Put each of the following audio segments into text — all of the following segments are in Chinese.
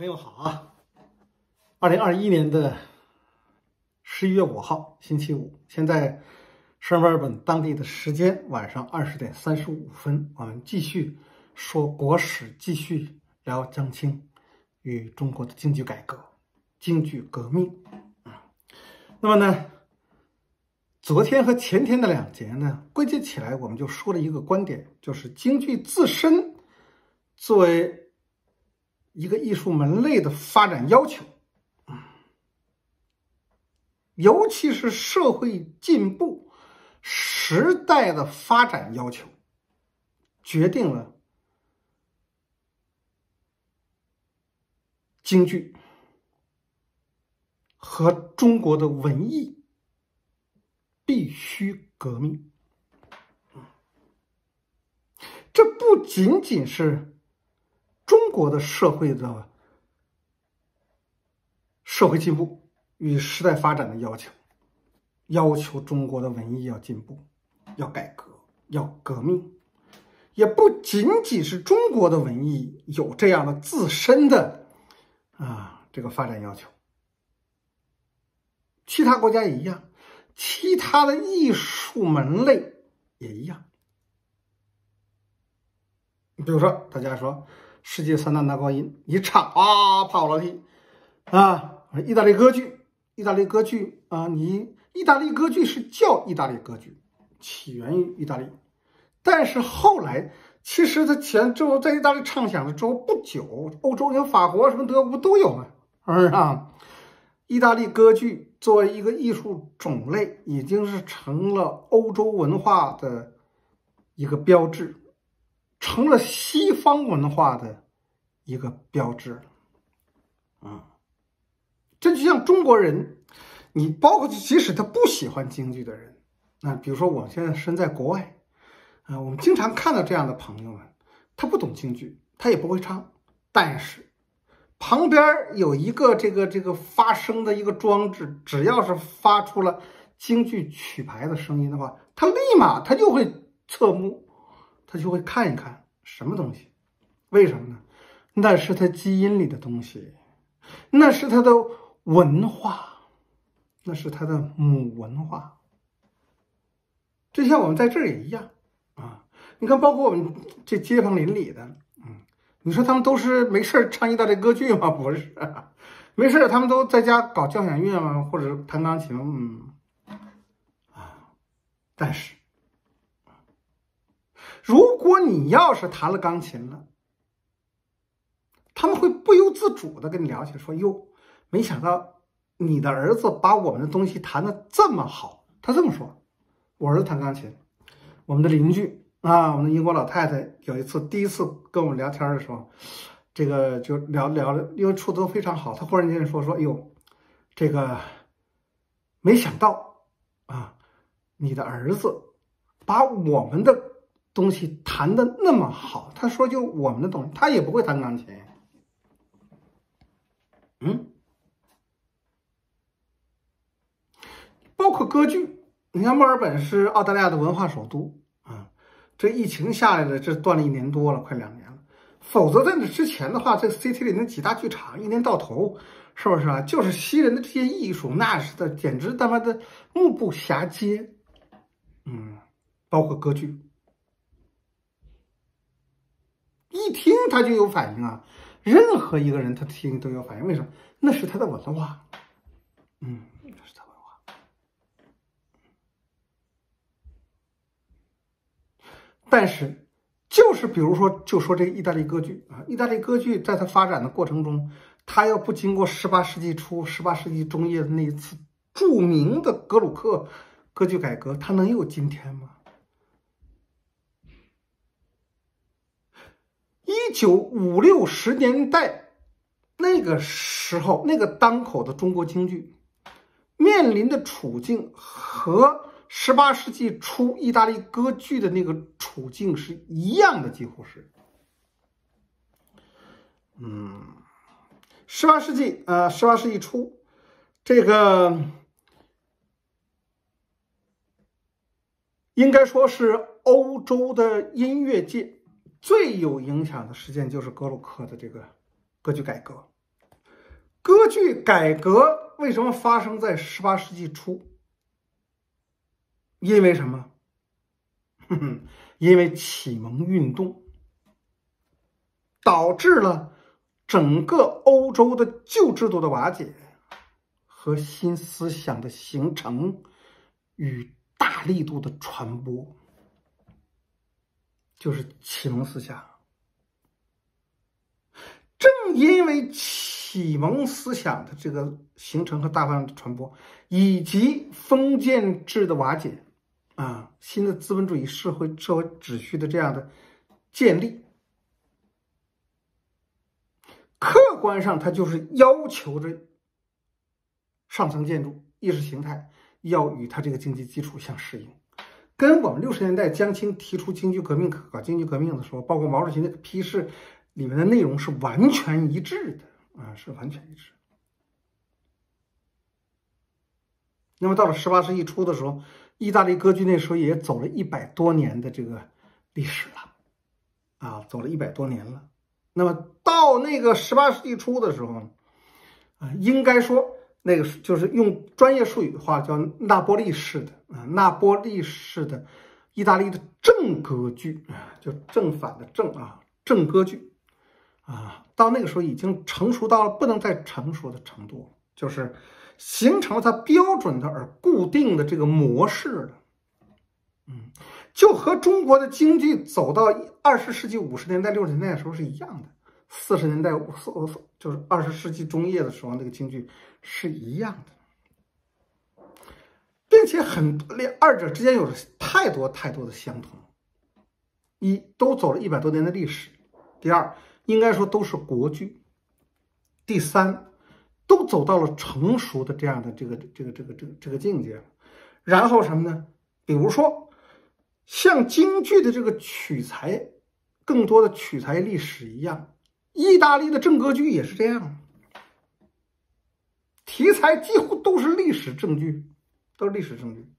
朋友好啊！二零二一年的十一月五号，星期五，现在是墨尔本当地的时间晚上二十点三十五分，我们继续说国史，继续聊江青与中国的经济改革、经济革命啊。那么呢，昨天和前天的两节呢，归结起来，我们就说了一个观点，就是京剧自身作为。一个艺术门类的发展要求，尤其是社会进步、时代的发展要求，决定了京剧和中国的文艺必须革命。这不仅仅是。中国的社会的社会进步与时代发展的要求，要求中国的文艺要进步、要改革、要革命，也不仅仅是中国的文艺有这样的自身的啊这个发展要求，其他国家也一样，其他的艺术门类也一样。比如说，大家说。世界三大男高音一唱啊，帕瓦罗蒂啊！意大利歌剧，意大利歌剧啊，你意大利歌剧是叫意大利歌剧，起源于意大利，但是后来其实它前之后在意大利唱响了之后不久，欧洲有法国什么德国不都有嘛，是啊？意大利歌剧作为一个艺术种类，已经是成了欧洲文化的一个标志。成了西方文化的一个标志啊！这就像中国人，你包括即使他不喜欢京剧的人，那比如说我现在身在国外啊，我们经常看到这样的朋友们，他不懂京剧，他也不会唱，但是旁边有一个这个这个发声的一个装置，只要是发出了京剧曲牌的声音的话，他立马他就会侧目。他就会看一看什么东西，为什么呢？那是他基因里的东西，那是他的文化，那是他的母文化。就像我们在这儿也一样啊！你看，包括我们这街坊邻里的，嗯，你说他们都是没事唱意大利歌剧吗？不是，没事他们都在家搞交响乐吗？或者弹钢琴？嗯，啊，但是。如果你要是弹了钢琴了，他们会不由自主的跟你聊起来，说：“哟，没想到你的儿子把我们的东西弹的这么好。”他这么说：“我儿子弹钢琴。”我们的邻居啊，我们的英国老太太有一次第一次跟我们聊天的时候，这个就聊聊，因为处的都非常好。他忽然间说：“说，哟，这个没想到啊，你的儿子把我们的。”东西弹的那么好，他说就我们的东西，他也不会弹钢琴。嗯，包括歌剧，你看墨尔本是澳大利亚的文化首都啊，这疫情下来了，这断了一年多了，快两年了。否则在那之前的话，这 CT 里那几大剧场，一年到头是不是啊？就是吸人的这些艺术，那是的，简直他妈的目不暇接。嗯，包括歌剧。一听他就有反应啊！任何一个人他听都有反应，为什么？那是他的文化，嗯，那是他文化。但是，就是比如说，就说这个意大利歌剧啊，意大利歌剧在它发展的过程中，它要不经过十八世纪初、十八世纪中叶的那一次著名的格鲁克歌剧改革，它能有今天吗？一九五六十年代那个时候，那个当口的中国京剧面临的处境和十八世纪初意大利歌剧的那个处境是一样的，几乎是。嗯，十八世纪呃，十八世纪初，这个应该说是欧洲的音乐界。最有影响的事件就是格鲁克的这个歌剧改革，歌剧改革为什么发生在十八世纪初？因为什么？因为启蒙运动导致了整个欧洲的旧制度的瓦解和新思想的形成与大力度的传播，就是启蒙思想。正因为启蒙思想的这个形成和大范围的传播，以及封建制的瓦解。啊，新的资本主义社会社会秩序的这样的建立，客观上它就是要求着上层建筑意识形态要与它这个经济基础相适应，跟我们六十年代江青提出经济革命搞经济革命的时候，包括毛主席那个批示里面的内容是完全一致的啊，是完全一致。那么到了十八世纪初的时候。意大利歌剧那时候也走了一百多年的这个历史了，啊，走了一百多年了。那么到那个十八世纪初的时候，啊，应该说那个就是用专业术语的话叫那波利式的啊，那波利式的意大利的正歌剧啊，就正反的正啊，正歌剧啊，到那个时候已经成熟到了不能再成熟的程度，就是。形成了它标准的而固定的这个模式了，嗯，就和中国的经济走到二十世纪五十年代、六十年代的时候是一样的，四十年代我四就是二十世纪中叶的时候那个京剧是一样的，并且很两二者之间有着太多太多的相同。一都走了一百多年的历史，第二应该说都是国剧，第三。都走到了成熟的这样的这个这个这个这个这个境界，然后什么呢？比如说，像京剧的这个取材，更多的取材历史一样，意大利的正歌剧也是这样，题材几乎都是历史证据，都是历史证据。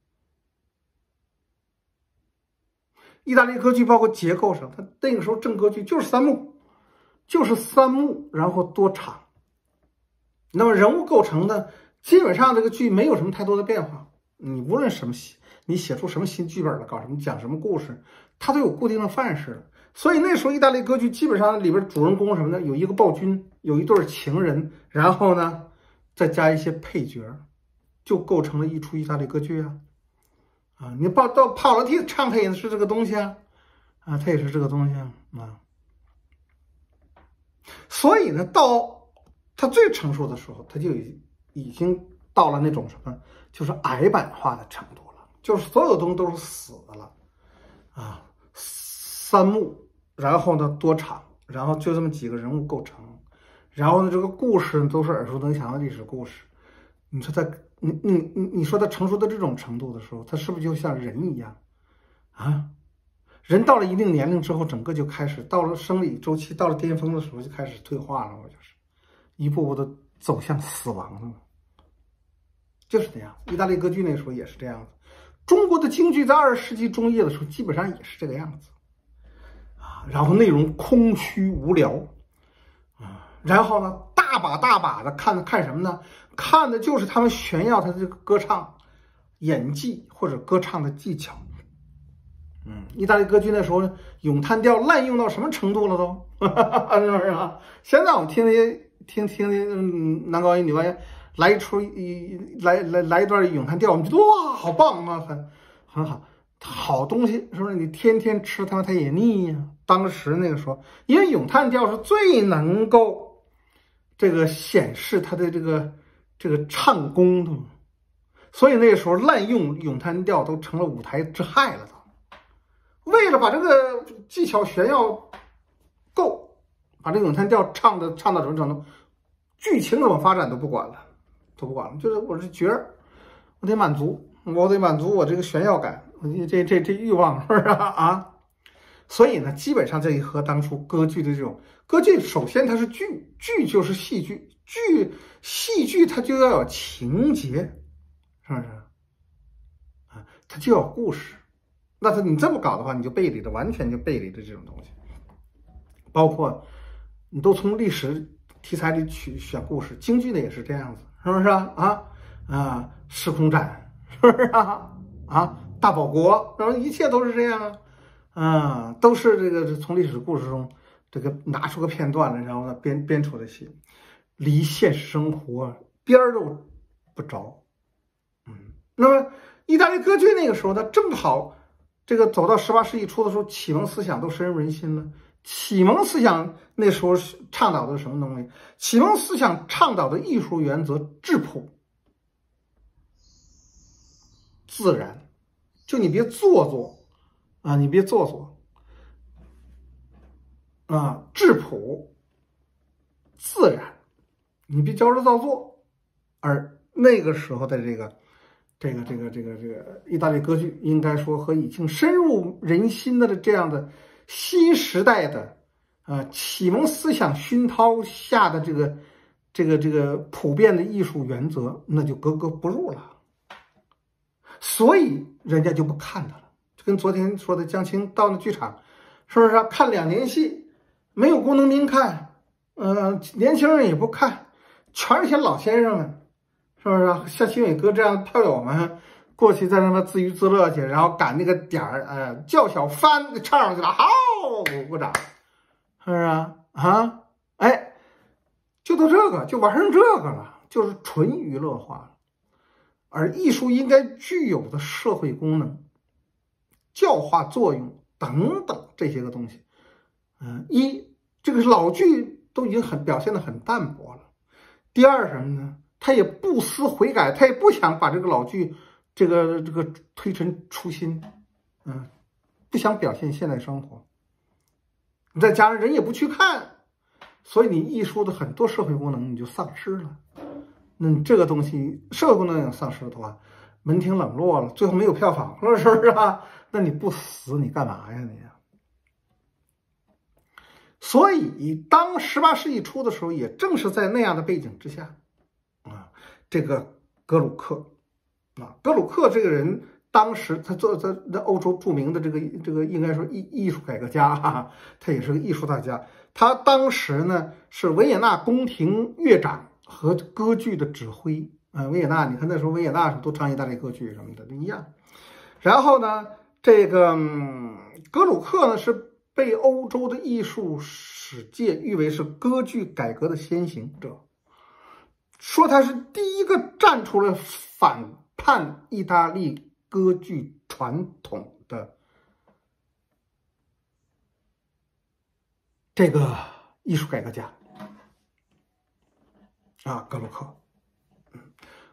意大利歌剧包括结构上，它那个时候正歌剧就是三幕，就是三幕，然后多场。那么人物构成呢，基本上这个剧没有什么太多的变化。你无论什么戏，你写出什么新剧本了，搞什么讲什么故事，它都有固定的范式了。所以那时候意大利歌剧基本上里边主人公什么呢？有一个暴君，有一对情人，然后呢再加一些配角，就构成了一出意大利歌剧啊。啊，你报到帕罗蒂唱，他也是这个东西啊，啊，他也是这个东西啊。啊，所以呢，到。它最成熟的时候，它就已已经到了那种什么，就是矮板化的程度了，就是所有东西都是死的了，啊，死三幕，然后呢多场，然后就这么几个人物构成，然后呢这个故事都是耳熟能详的历史故事。你说他，你你你你说他成熟到这种程度的时候，他是不是就像人一样啊？人到了一定年龄之后，整个就开始到了生理周期到了巅峰的时候，就开始退化了，我就是。一步步的走向死亡了，就是这样。意大利歌剧那时候也是这样子，中国的京剧在二十世纪中叶的时候基本上也是这个样子，然后内容空虚无聊，啊，然后呢，大把大把的看看什么呢？看的就是他们炫耀他的歌唱演技或者歌唱的技巧。嗯，意大利歌剧那时候咏叹调滥用到什么程度了都，是不是啊？现在我们听那些。听听听，男高音女高音来一出一来来来一段咏叹调，我们觉得哇，好棒啊，很很好，好东西是不是？你天天吃它，它也腻呀。当时那个时候，因为咏叹调是最能够这个显示他的这个这个唱功的，所以那个时候滥用咏叹调都成了舞台之害了。都为了把这个技巧炫耀够。把这咏叹调唱的唱到什么程度？剧情怎么发展都不管了，都不管了。就是我是角儿，我得满足，我得满足我这个炫耀感，这这这欲望是不是啊？所以呢，基本上这一和当初歌剧的这种歌剧，首先它是剧，剧就是戏剧，剧戏剧它就要有情节，是不是？啊，它就要故事。那它你这么搞的话，你就背离了，完全就背离了这种东西，包括。你都从历史题材里取选故事，京剧呢也是这样子，是不是啊？啊啊，时空斩，是不是啊？啊，大保国，然后一切都是这样啊，啊，都是这个从历史故事中这个拿出个片段来，然后呢编编出的戏，离现实生活边儿都不着。嗯，那么意大利歌剧那个时候呢，正好这个走到十八世纪初的时候，启蒙思想都深入人心了。启蒙思想那时候倡导的什么东西？启蒙思想倡导的艺术原则质朴、自然，就你别做作啊，你别做作啊，质朴、自然，你别矫揉造作。而那个时候的这个、这个、这个、这个、这个意大利歌剧，应该说和已经深入人心的这样的。新时代的，呃，启蒙思想熏陶下的这个、这个、这个普遍的艺术原则，那就格格不入了。所以人家就不看他了。跟昨天说的，江青到那剧场，是不是看两年戏？没有工农兵看，嗯，年轻人也不看，全是些老先生们，是不是？像新伟哥这样的票友们。过去在那边自娱自乐去，然后赶那个点儿，呃，叫小帆唱上去了，好，鼓鼓掌，是不是啊？啊，哎，就到这个，就玩成这个了，就是纯娱乐化了。而艺术应该具有的社会功能、教化作用等等这些个东西，嗯，一这个老剧都已经很表现的很淡薄了。第二什么呢？他也不思悔改，他也不想把这个老剧。这个这个推陈出新，嗯，不想表现现代生活，你再加上人也不去看，所以你艺术的很多社会功能你就丧失了。那你这个东西社会功能也丧失了的话，门庭冷落了，最后没有票房了，是不是啊？那你不死你干嘛呀你？所以当十八世纪初的时候，也正是在那样的背景之下，啊，这个格鲁克。啊，格鲁克这个人，当时他做在在欧洲著名的这个这个应该说艺艺术改革家哈，他也是个艺术大家。他当时呢是维也纳宫廷乐长和歌剧的指挥啊。维也纳，你看那时候维也纳是都唱意大利歌剧什么的都一样。然后呢，这个格鲁克呢是被欧洲的艺术史界誉为是歌剧改革的先行者，说他是第一个站出来反。叛意大利歌剧传统的这个艺术改革家啊，格鲁克。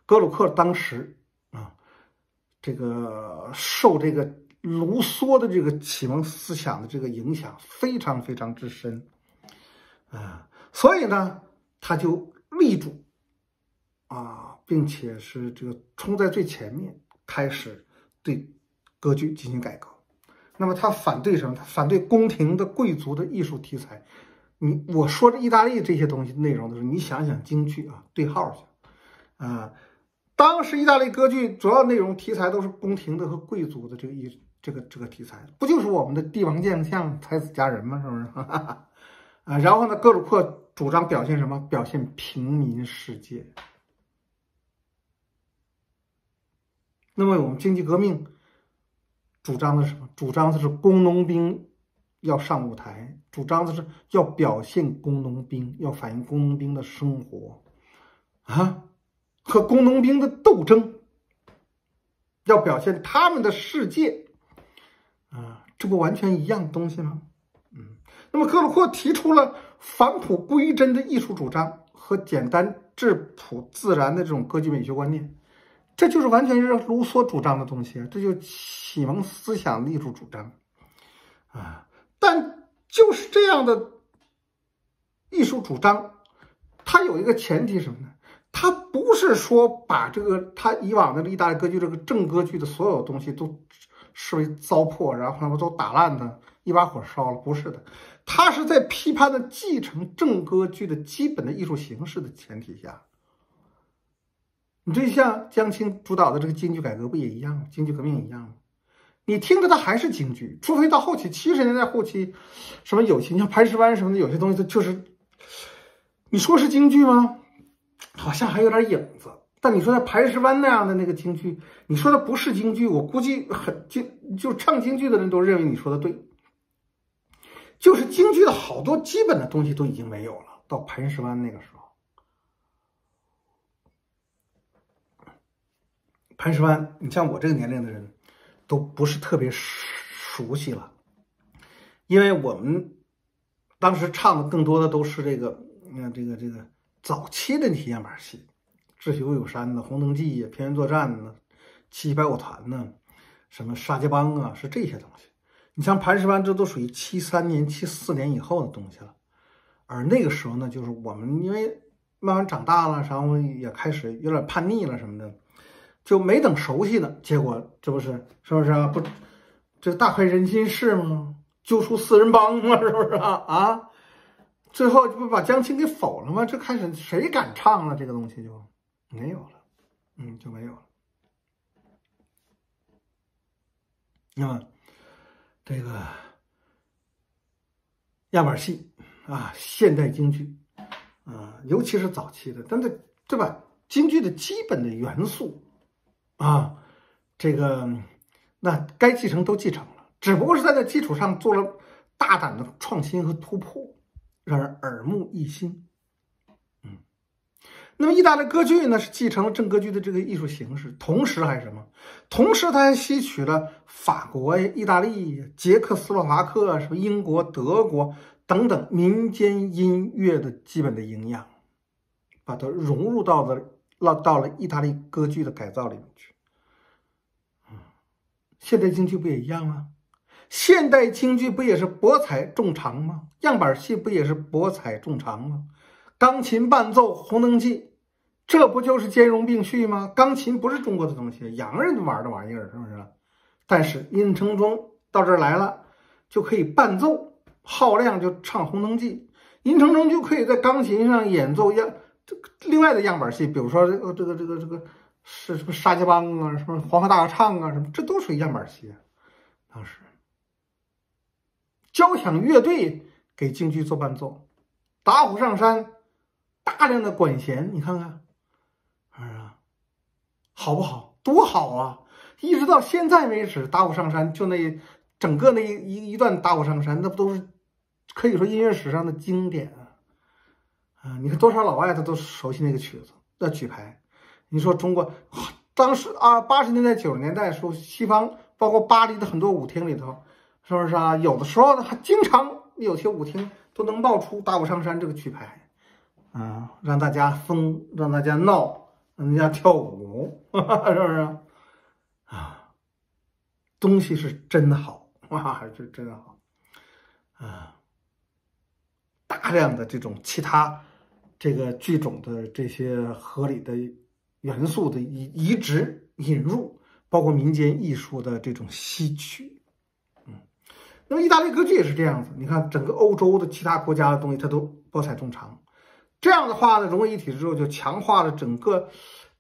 格鲁克当时啊，这个受这个卢梭的这个启蒙思想的这个影响非常非常之深啊，所以呢，他就立主啊。并且是这个冲在最前面，开始对歌剧进行改革。那么他反对什么？他反对宫廷的贵族的艺术题材。你我说的意大利这些东西内容的时候，你想想京剧啊，对号去啊。当时意大利歌剧主要内容题材都是宫廷的和贵族的这个艺这个这个题材，不就是我们的帝王将相、才子佳人吗？是不是？啊，然后呢，格鲁克主张表现什么？表现平民世界。那么我们经济革命主张的是什么？主张的是工农兵要上舞台，主张的是要表现工农兵，要反映工农兵的生活啊，和工农兵的斗争，要表现他们的世界啊，这不完全一样东西吗？嗯，那么格鲁克提出了返璞归真的艺术主张和简单质朴自然的这种歌剧美学观念。这就是完全是卢梭主张的东西，这就启蒙思想的艺术主张啊！但就是这样的艺术主张，它有一个前提什么呢？他不是说把这个他以往的意大利歌剧这个正歌剧的所有东西都视为糟粕，然后都打烂的，一把火烧了，不是的，他是在批判的继承正歌剧的基本的艺术形式的前提下。你这像江青主导的这个京剧改革不也一样吗？京剧革命也一样吗？你听着它还是京剧，除非到后期七十年代后期，什么有些像《磐石湾》什么的，有些东西它就是你说是京剧吗？好像还有点影子。但你说在磐石湾那样的那个京剧，你说的不是京剧，我估计很京就唱京剧的人都认为你说的对。就是京剧的好多基本的东西都已经没有了。到磐石湾那个时候，磐石湾，你像我这个年龄的人，都不是特别熟悉了，因为我们当时唱的更多的都是这个，你看这个这个早期的那些样板戏，《智取威虎山》的《红灯记》呀，《平原作战》呢，《七七白虎团》呢，什么沙家浜啊，是这些东西。你像磐石湾，这都属于七三年、七四年以后的东西了。而那个时候呢，就是我们因为慢慢长大了，然后也开始有点叛逆了什么的，就没等熟悉呢，结果这不是是不是啊？不，这大快人心事吗？揪出四人帮吗？是不是啊？啊，最后不把江青给否了吗？这开始谁敢唱了？这个东西就没有了，嗯，就没有了。那么。这个样板戏啊，现代京剧啊，尤其是早期的，但是对吧？京剧的基本的元素啊，这个那该继承都继承了，只不过是在这基础上做了大胆的创新和突破，让人耳目一新。嗯那么，意大利歌剧呢是继承了正歌剧的这个艺术形式，同时还是什么？同时，它还吸取了法国、意大利、捷克斯洛伐克、什么英国、德国等等民间音乐的基本的营养，把它融入到了到到了意大利歌剧的改造里面去。嗯，现代京剧不也一样吗？现代京剧不也是博采众长吗？样板戏不也是博采众长吗？钢琴伴奏《红灯记》。这不就是兼容并蓄吗？钢琴不是中国的东西，洋人玩的玩意儿，是不是？但是殷承宗到这儿来了，就可以伴奏，浩亮就唱《红灯记》，殷承宗就可以在钢琴上演奏样这个另外的样板戏，比如说这个这个这个这个是什么沙家浜啊，什么黄河大合唱啊，什么这都属于样板戏。当时交响乐队给京剧做伴奏，打虎上山，大量的管弦，你看看。好不好？多好啊！一直到现在为止，打虎上山就那整个那一一一段打虎上山，那不都是可以说音乐史上的经典啊！啊，你看多少老外他都熟悉那个曲子，那曲牌。你说中国当时啊，八十年代九十年代时候，西方包括巴黎的很多舞厅里头，是不是啊？有的时候呢，还经常有些舞厅都能冒出大武上山这个曲牌，啊，让大家疯，让大家闹。人家跳舞，是不是啊？东西是真好哇，是真好啊！大量的这种其他这个剧种的这些合理的元素的移移植引入，包括民间艺术的这种吸取，那么意大利歌剧也是这样子。你看，整个欧洲的其他国家的东西，它都博采众长。这样的话呢，融为一体之后，就强化了整个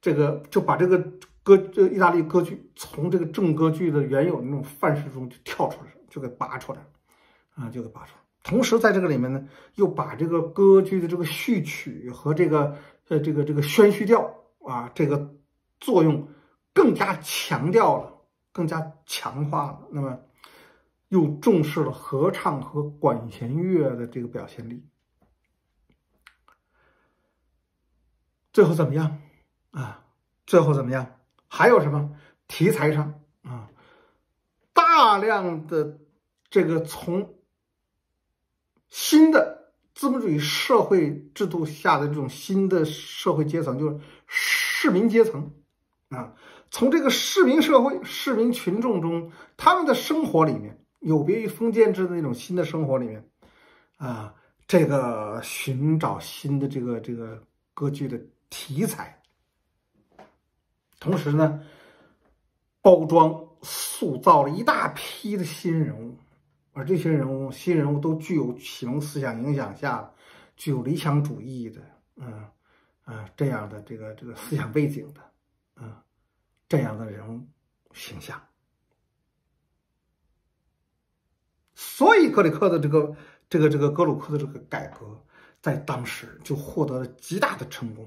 这个，就把这个歌，这意大利歌剧从这个正歌剧的原有那种范式中就跳出来，就给拔出来，啊，就给拔出来。同时，在这个里面呢，又把这个歌剧的这个序曲和这个呃这个这个宣叙调啊，这个作用更加强调了，更加强化了。那么，又重视了合唱和管弦乐的这个表现力。最后怎么样啊？最后怎么样？还有什么题材上啊？大量的这个从新的资本主义社会制度下的这种新的社会阶层，就是市民阶层啊，从这个市民社会、市民群众中，他们的生活里面有别于封建制的那种新的生活里面啊，这个寻找新的这个这个歌剧的。题材，同时呢，包装塑造了一大批的新人物，而这些人物、新人物都具有启蒙思想影响下具有理想主义的，嗯嗯这样的这个这个思想背景的，嗯这样的人物形象。所以格里克的这个这个这个格鲁克的这个改革，在当时就获得了极大的成功，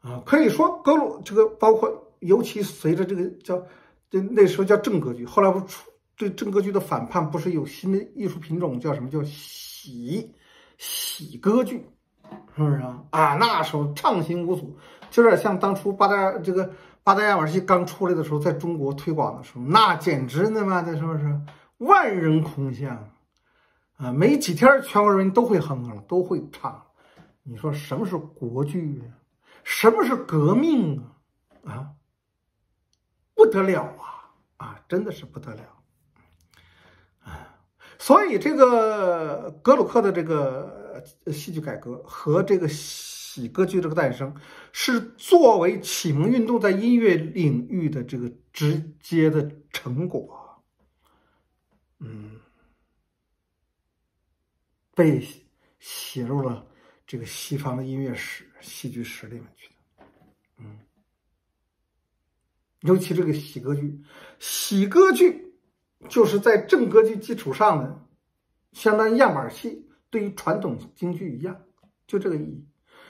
啊，可以说格鲁这个包括，尤其随着这个叫，就那时候叫正歌剧，后来不出对正歌剧的反叛，不是有新的艺术品种叫什么叫喜喜歌剧，是不是啊？啊，那时候畅行无阻，就有点像当初八大这个八大亚马戏刚出来的时候，在中国推广的时候，那简直他妈的是不是万人空巷？啊，没几天，全国人民都会哼了，都会唱。你说什么是国剧？什么是革命啊？啊，不得了啊！啊，真的是不得了。啊，所以这个格鲁克的这个戏剧改革和这个喜歌剧这个诞生，是作为启蒙运动在音乐领域的这个直接的成果。嗯。被写入了这个西方的音乐史、戏剧史里面去的，嗯，尤其这个喜歌剧，喜歌剧就是在正歌剧基础上的，相当于样板戏，对于传统京剧一样，就这个意义。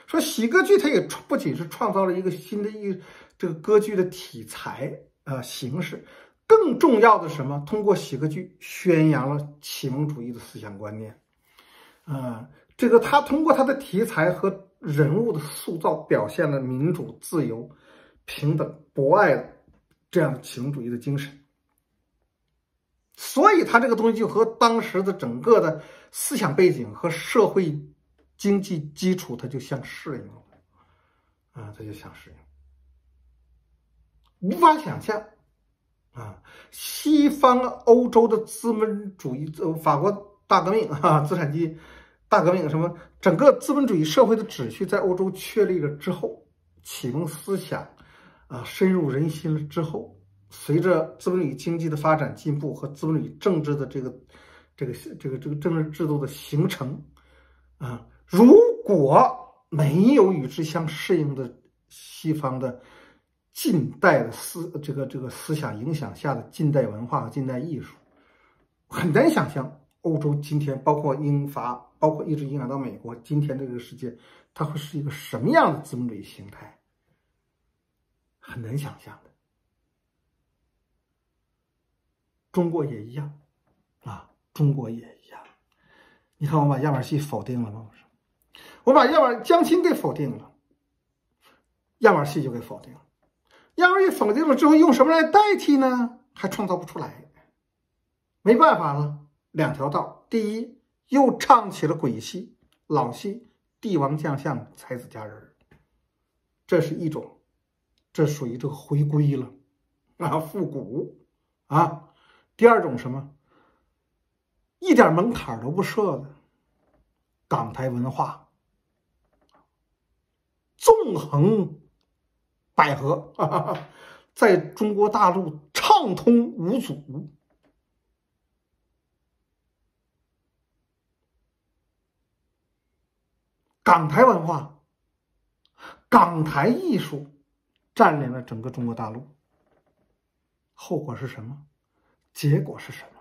说喜歌剧，它也不仅是创造了一个新的一这个歌剧的题材啊形式，更重要的什么？通过喜歌剧宣扬了启蒙主义的思想观念。啊，这个他通过他的题材和人物的塑造，表现了民主、自由、平等、博爱这样启蒙主义的精神。所以，他这个东西就和当时的整个的思想背景和社会经济基础，它就相适应了。啊，它就相适应，无法想象，西方欧洲的资本主义，呃，法国大革命啊，资产阶级。大革命什么？整个资本主义社会的秩序在欧洲确立了之后，启蒙思想啊深入人心了之后，随着资本主义经济的发展进步和资本主义政治的这个这个这个这个政治制度的形成啊，如果没有与之相适应的西方的近代的思这个这个思想影响下的近代文化和近代艺术，很难想象欧洲今天包括英法。包括一直影响到美国，今天这个世界，它会是一个什么样的资本主义形态？很难想象的。中国也一样，啊，中国也一样。你看，我把样板戏否定了吗？我说，我把样板江青给否定了，样板戏就给否定了。样板戏否定了之后，用什么来代替呢？还创造不出来，没办法了，两条道。第一。又唱起了鬼戏、老戏，帝王将相、才子佳人。这是一种，这属于这个回归了。啊，复古。啊。第二种什么，一点门槛都不设的。港台文化，纵横捭阖，在中国大陆畅通无阻。港台文化、港台艺术占领了整个中国大陆，后果是什么？结果是什么？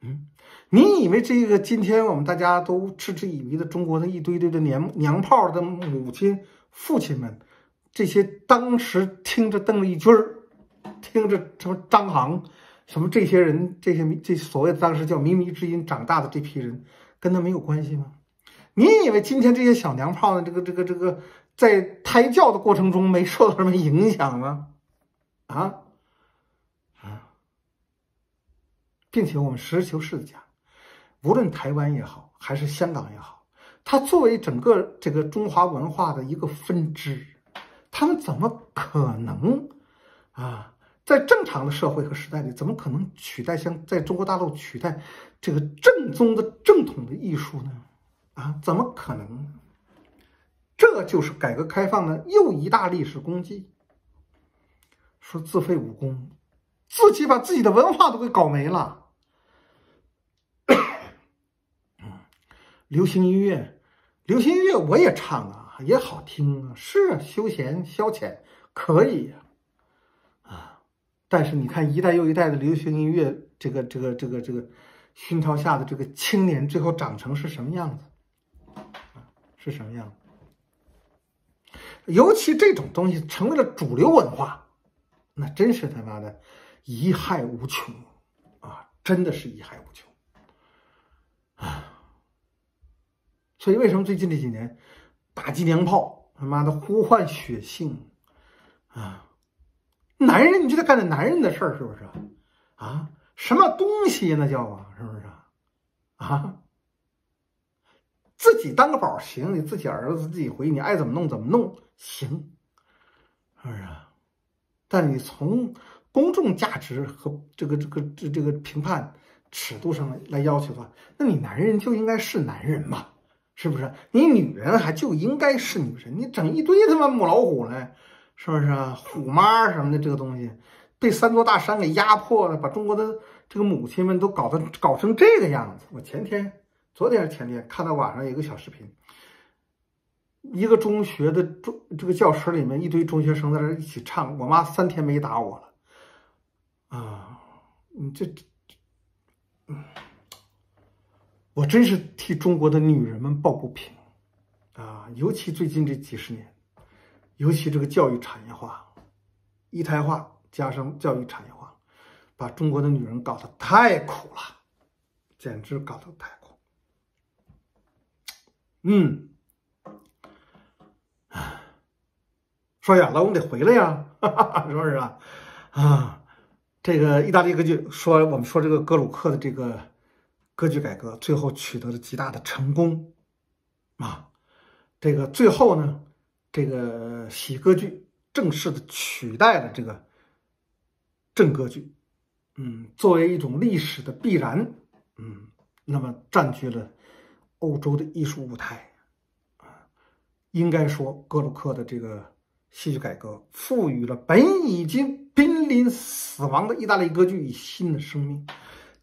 嗯，你以为这个今天我们大家都嗤之以鼻的中国的一堆堆的娘娘炮的母亲、父亲们，这些当时听着邓丽君儿、听着什么张航、什么这些人、这些这所谓的当时叫靡靡之音长大的这批人，跟他没有关系吗？你以为今天这些小娘炮呢？这个、这个、这个，在胎教的过程中没受到什么影响吗？啊啊！并且我们实事求是的讲，无论台湾也好，还是香港也好，它作为整个这个中华文化的一个分支，他们怎么可能啊，在正常的社会和时代里，怎么可能取代像在中国大陆取代这个正宗的正统的艺术呢？啊，怎么可能？这就是改革开放的又一大历史功绩。说自废武功，自己把自己的文化都给搞没了。流行音乐，流行音乐我也唱啊，也好听啊，是休闲消遣可以。啊，但是你看一代又一代的流行音乐，这个这个这个这个熏陶下的这个青年，最后长成是什么样子？是什么样尤其这种东西成为了主流文化，那真是他妈的贻害无穷啊！真的是贻害无穷啊！所以为什么最近这几年打击娘炮，他妈的呼唤血性啊？男人你就得干点男人的事儿，是不是啊？什么东西那叫啊？是不是啊？自己当个宝行，你自己儿子自己回，你爱怎么弄怎么弄行，是不是？但你从公众价值和这个这个这这个评判尺度上来要求的话，那你男人就应该是男人嘛，是不是？你女人还就应该是女人，你整一堆他妈母老虎呢，是不是？虎妈什么的这个东西，被三座大山给压迫了，把中国的这个母亲们都搞得搞成这个样子。我前天。昨天还是前天，看到网上有个小视频，一个中学的中这个教室里面，一堆中学生在那一起唱。我妈三天没打我了，啊，你这，嗯，我真是替中国的女人们抱不平，啊，尤其最近这几十年，尤其这个教育产业化、一胎化加上教育产业化，把中国的女人搞得太苦了，简直搞得太苦。嗯，说远了，我们得回来呀，是不是啊？啊，这个意大利歌剧说，我们说这个格鲁克的这个歌剧改革，最后取得了极大的成功啊。这个最后呢，这个喜歌剧正式的取代了这个正歌剧，嗯，作为一种历史的必然，嗯，那么占据了。欧洲的艺术舞台，啊，应该说，格鲁克的这个戏剧改革赋予了本已经濒临死亡的意大利歌剧以新的生命。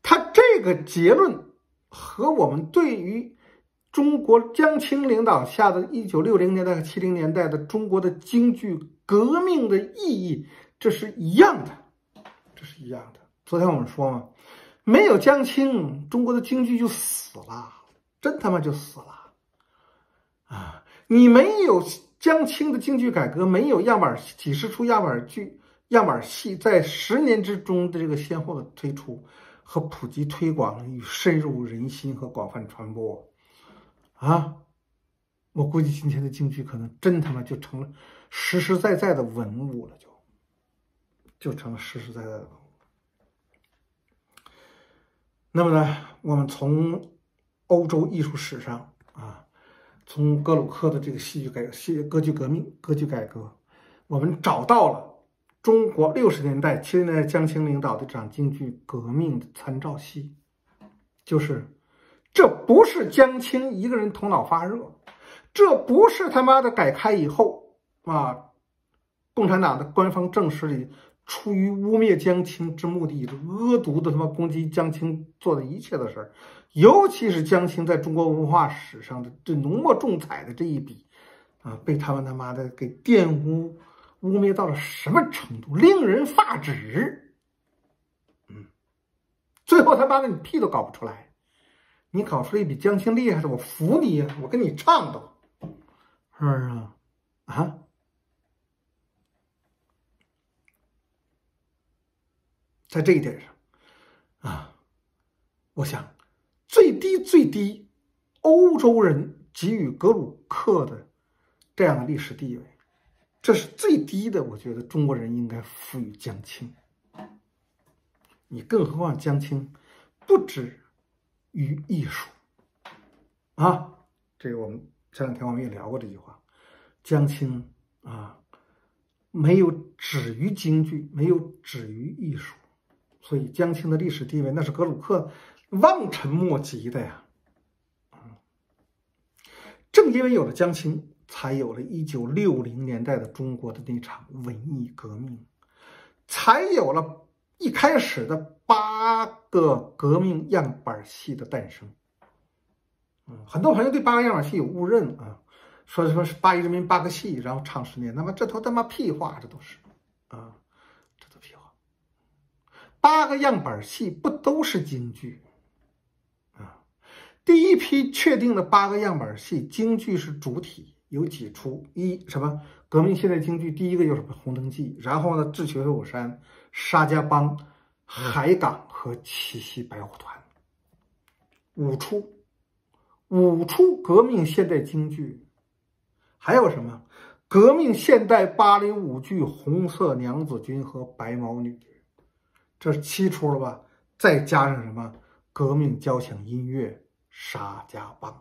他这这个结论和我们对于中国江青领导下的一九六零年代和七零年代的中国的京剧革命的意义，这是一样的，这是一样的。昨天我们说嘛，没有江青，中国的京剧就死了。真他妈就死了，啊！你没有江青的京剧改革，没有样板几十出样板剧、样板戏在十年之中的这个先后的推出和普及推广与深入人心和广泛传播，啊！我估计今天的京剧可能真他妈就成了实实在在的文物了，就就成了实实在在的文物。那么呢，我们从。欧洲艺术史上啊，从格鲁克的这个戏剧改戏歌剧革命、歌剧改革，我们找到了中国六十年代、七十年代江青领导的这场京剧革命的参照系，就是这不是江青一个人头脑发热，这不是他妈的改开以后啊，共产党的官方正史里。出于污蔑江青之目的，恶毒的他妈攻击江青做的一切的事儿，尤其是江青在中国文化史上的这浓墨重彩的这一笔，啊，被他们他妈的给玷污、污蔑到了什么程度，令人发指。嗯，最后他妈的你屁都搞不出来，你搞出来比江青厉害的，我服你呀，我跟你唱都，是不是啊？啊？在这一点上，啊，我想最低最低，欧洲人给予格鲁克的这样的历史地位，这是最低的。我觉得中国人应该赋予江青。你更何况江青不止于艺术啊，这个我们前两天我们也聊过这句话，江青啊，没有止于京剧，没有止于艺术。所以江青的历史地位那是格鲁克望尘莫及的呀，正因为有了江青，才有了一九六零年代的中国的那场文艺革命，才有了一开始的八个革命样板戏的诞生。嗯，很多朋友对八个样板戏有误认啊，说说是八一人民八个戏，然后唱十年，那么这都他妈屁话，这都是啊。这都屁话八个样板戏不都是京剧啊？第一批确定的八个样板戏京剧是主体，有几出？一什么革命现代京剧？第一个就是《红灯记》，然后呢，《智取威虎山》、《沙家浜》、《海港》和《七夕白虎团》五出，五出革命现代京剧，还有什么？革命现代芭蕾舞剧《红色娘子军》和《白毛女》，这是七出了吧？再加上什么？革命交响音乐。沙家浜，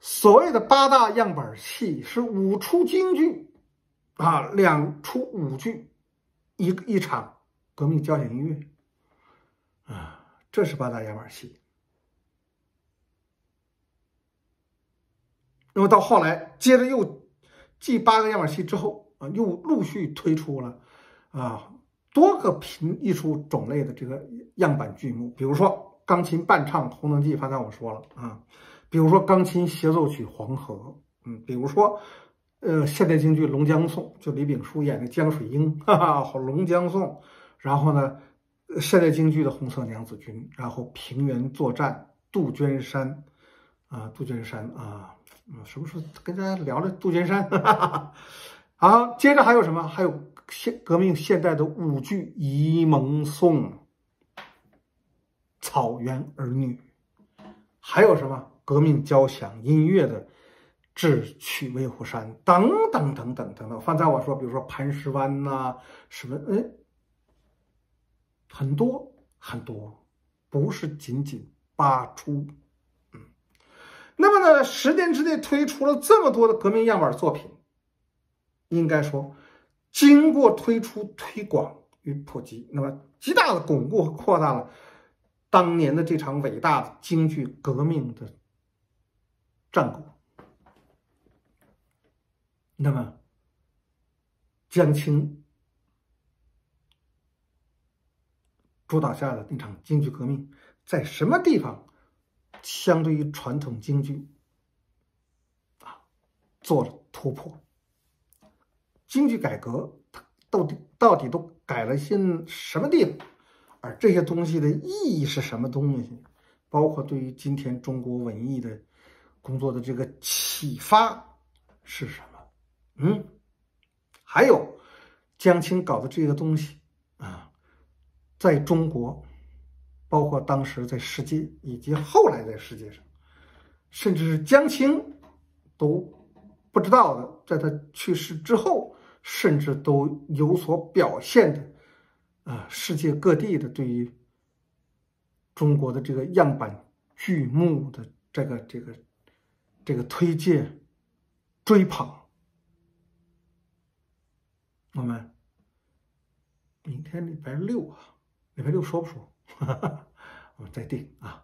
所谓的八大样板戏是五出京剧，啊，两出舞剧，一一场革命交响音乐，啊，这是八大样板戏。那么到后来，接着又继八个样板戏之后啊，又陆续推出了啊多个品艺术种类的这个样板剧目，比如说。钢琴伴唱《红灯记》，刚才我说了啊，比如说钢琴协奏曲《黄河》，嗯，比如说，呃，现代京剧《龙江颂》，就李炳淑演的江水英，哈哈，《龙江颂》，然后呢，现代京剧的《红色娘子军》，然后平原作战，杜鹃山，啊，杜鹃山啊，什么时候跟大家聊聊杜鹃山？哈哈，好，接着还有什么？还有现革命现代的舞剧《沂蒙颂》。草原儿女，还有什么革命交响音乐的《智取威虎山》等等等等等等。刚才我说，比如说《磐石湾》呐，什么哎，很多很多，不是仅仅八出。嗯，那么呢，十年之内推出了这么多的革命样板作品，应该说，经过推出、推广与普及，那么极大的巩固和扩大了。当年的这场伟大的京剧革命的战果，那么江青主导下的那场京剧革命，在什么地方相对于传统京剧啊做了突破？京剧改革，它到底到底都改了些什么地方？而这些东西的意义是什么东西？包括对于今天中国文艺的工作的这个启发是什么？嗯，还有江青搞的这个东西啊，在中国，包括当时在世界以及后来在世界上，甚至是江青都不知道的，在他去世之后，甚至都有所表现的。啊，世界各地的对于中国的这个样板剧目的这个这个这个推荐、追捧，我们明天礼拜六啊，礼拜六说不说？我们再定啊。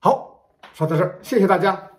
好，说到这儿，谢谢大家。